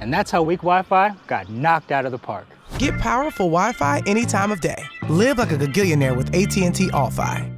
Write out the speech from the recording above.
And that's how weak Wi Fi got knocked out of the park. Get powerful Wi-Fi any time of day. Live like a gagillionaire with AT&T All-Fi.